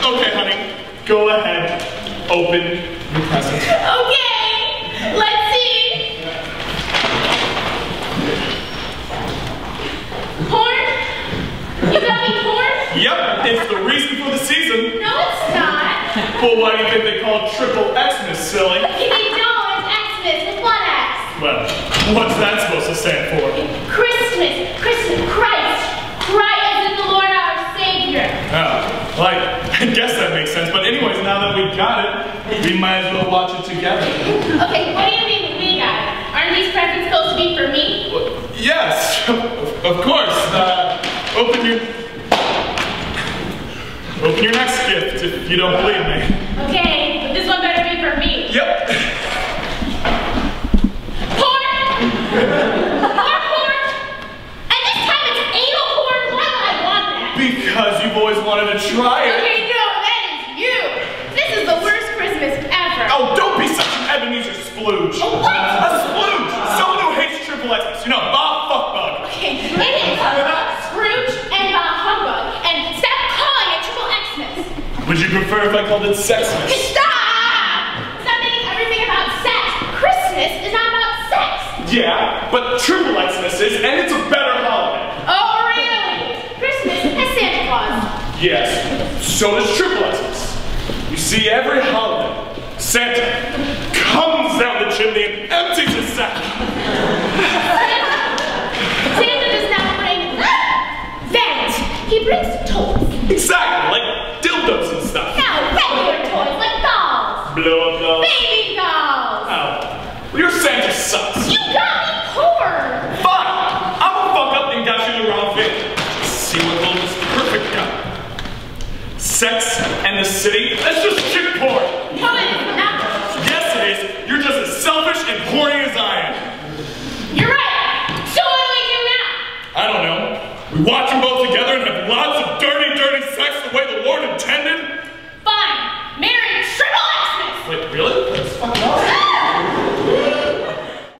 Okay, honey. Go ahead. Open your present. Okay, let's see. Corn? You got me corn? Yep, it's the reason for the season. No, it's not. Well, why do you think they call it triple Xmas, silly? Okay, no, it's Xmas with one X. Well, what's that supposed to stand for? Christmas, Christmas, Christ. Christ as in the Lord our Savior. Oh, like, I guess that makes sense. But anyways, now that we got it, we might as well watch it together. Okay, what do you mean we got it? Aren't these presents supposed to be for me? Yes, of course. Uh, open your open your next gift if you don't believe me. Okay, but this one better be for me. Yep. Corn! More corn! And this time it's anal. Why would I want that? Because you've always wanted to try it. Okay, splooge. A what? A splooge. Someone who hates triple Xmas. You know, Bob Fuckbug. Okay, it is Scrooge and Bob Humbug, and stop calling it Triple Xmas. Would you prefer if I called it Sexmas? Stop! Stop making everything about sex. Christmas is not about sex. Yeah, but triple Xmas is, and it's a better holiday. Oh, really? Christmas has Santa Claus. Yes, so does triple Xmas. You see, every holiday, Santa comes down the chimney and empties his sack. Santa does not bring that. He brings toys. Exactly, like dildos and stuff. Now, regular toys like dolls. Blow up dolls. Baby dolls. Oh, well, your Santa sucks. You got me corn. Fine, I'm a fuck up and got you the wrong thing. See what little this perfect got. Sex and the city, that's just chick porn. No, it is not. And horny as I am. You're right. So what do we do now? I don't know. We watch them both together and have lots of dirty,